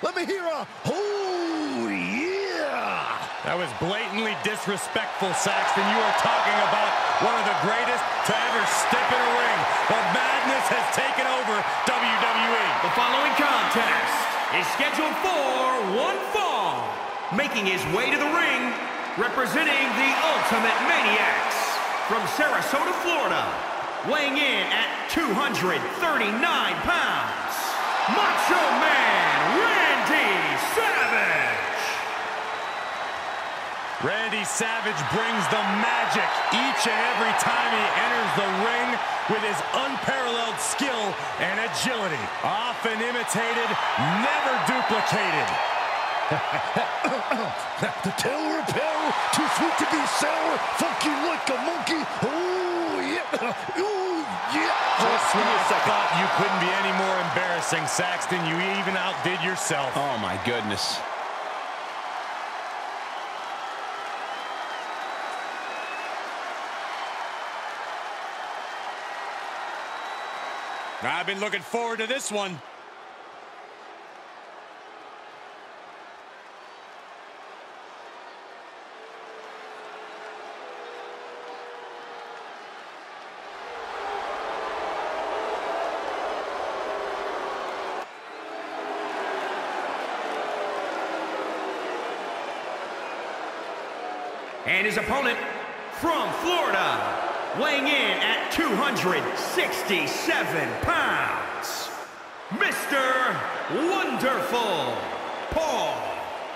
Let me hear a, oh, yeah. That was blatantly disrespectful, Saxton. You are talking about one of the greatest to ever step in a ring. The madness has taken over WWE. The following contest is scheduled for one fall. Making his way to the ring, representing the Ultimate Maniacs from Sarasota, Florida, weighing in at 239 pounds, Macho Man Randy Savage. Randy Savage brings the magic each and every time he enters the ring with his unparalleled skill and agility. Often imitated, never duplicated. the tail repel, too sweet to be sour, funky like a monkey. Oh, yeah. Oh, yeah. Just when I thought you couldn't be any more embarrassing, Saxton, you even outdid yourself. Oh, my goodness. I've been looking forward to this one. And his opponent from Florida, weighing in at 267 pounds, Mr. Wonderful, Paul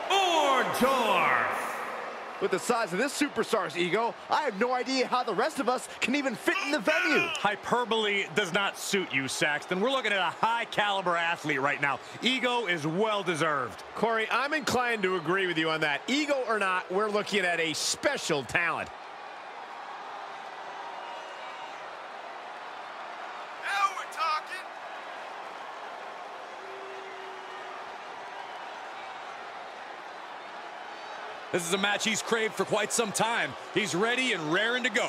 Orndorff. With the size of this superstar's ego, I have no idea how the rest of us can even fit in the venue. Hyperbole does not suit you, Saxton. We're looking at a high-caliber athlete right now. Ego is well-deserved. Corey, I'm inclined to agree with you on that. Ego or not, we're looking at a special talent. Now we're talking. This is a match he's craved for quite some time. He's ready and raring to go.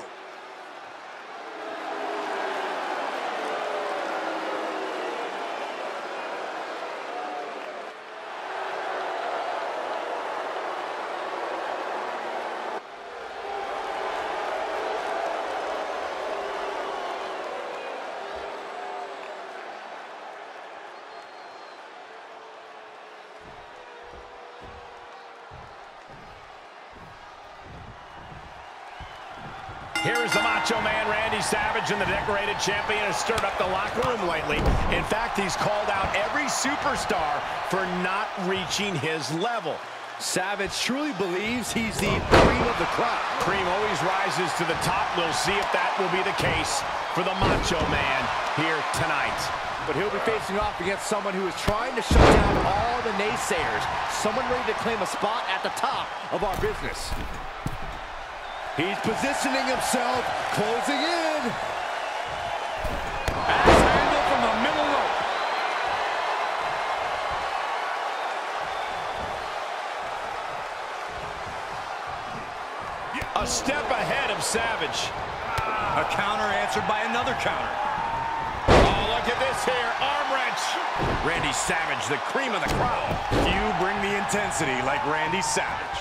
Here's the Macho Man, Randy Savage, and the decorated champion has stirred up the locker room lately. In fact, he's called out every superstar for not reaching his level. Savage truly believes he's the cream of the crop. Cream always rises to the top. We'll see if that will be the case for the Macho Man here tonight. But he'll be facing off against someone who is trying to shut down all the naysayers. Someone ready to claim a spot at the top of our business. He's positioning himself, closing in. Axe handle from the middle rope. A step ahead of Savage. A counter answered by another counter. Oh, look at this here. Arm wrench. Randy Savage, the cream of the crowd. Few bring the intensity like Randy Savage.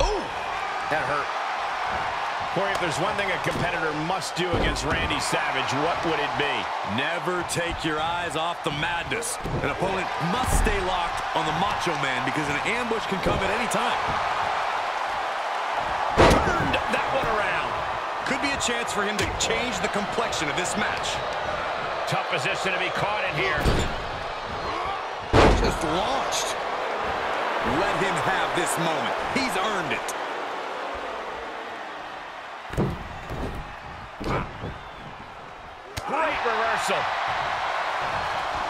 Ooh, that hurt. Corey, if there's one thing a competitor must do against Randy Savage, what would it be? Never take your eyes off the madness. An opponent must stay locked on the Macho Man because an ambush can come at any time. Turned that one around. Could be a chance for him to change the complexion of this match. Tough position to be caught in here. Just launched. Let him have this moment. He's earned it. Reversal.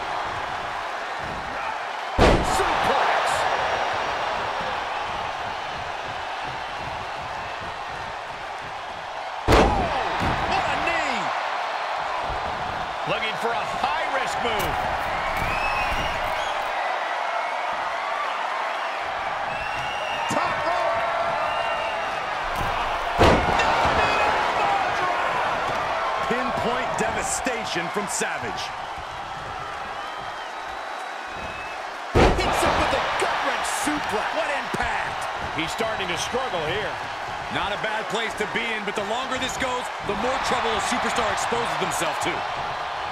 Devastation from Savage. He reflex. What impact! He's starting to struggle here. Not a bad place to be in, but the longer this goes, the more trouble a superstar exposes himself to.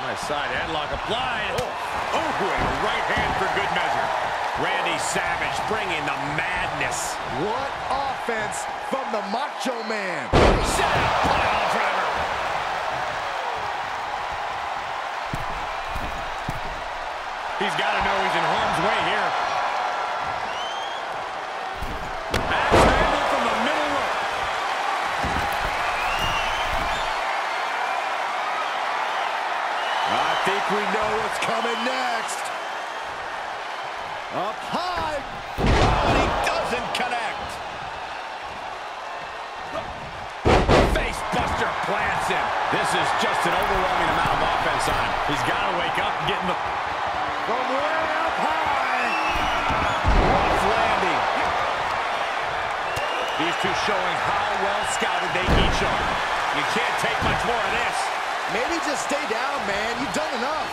Nice side headlock applied. Oh, oh and a right hand for good measure. Randy Savage bringing the madness. What offense from the Macho Man. Set up, pile driver. He's got to know he's in harm's way here. Axe handle from the middle. I think we know what's coming next. Up high. But he doesn't connect. Face buster plants him. This is just an overwhelming amount of offense on him. He's got to wake up and get in the... From way up high. Rough landing. These two showing how well scouted they each are. You can't take much more of this. Maybe just stay down, man. You've done enough.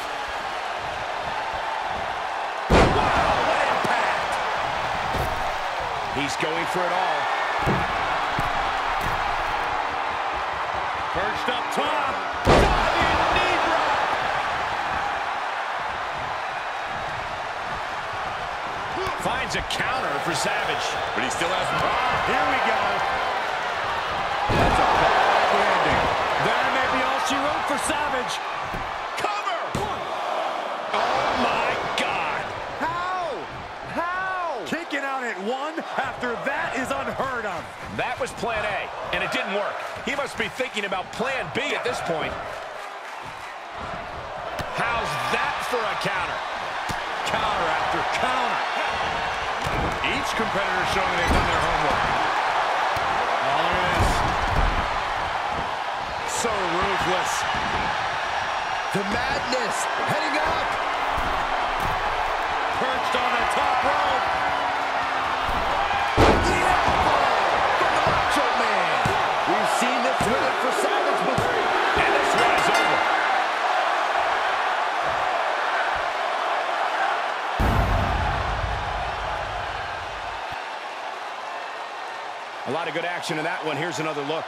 Wow, what impact. He's going for it all. Perched up top. A counter for Savage. But he still has... Ah, here we go. That's a bad landing. That may be all she wrote for Savage. Cover! Oh, my God. How? How? Kicking out at one after that is unheard of. That was plan A, and it didn't work. He must be thinking about plan B at this point. How's that for a counter? Counter after counter. Each competitor showing they've done their homework. Oh. So ruthless. The madness heading up. Perched on the top rope. A lot of good action in that one. Here's another look.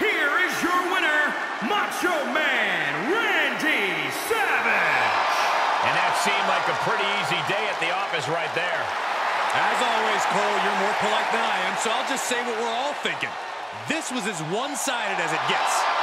Here is your winner, Macho Man pretty easy day at the office right there. As always, Cole, you're more polite than I am, so I'll just say what we're all thinking. This was as one-sided as it gets.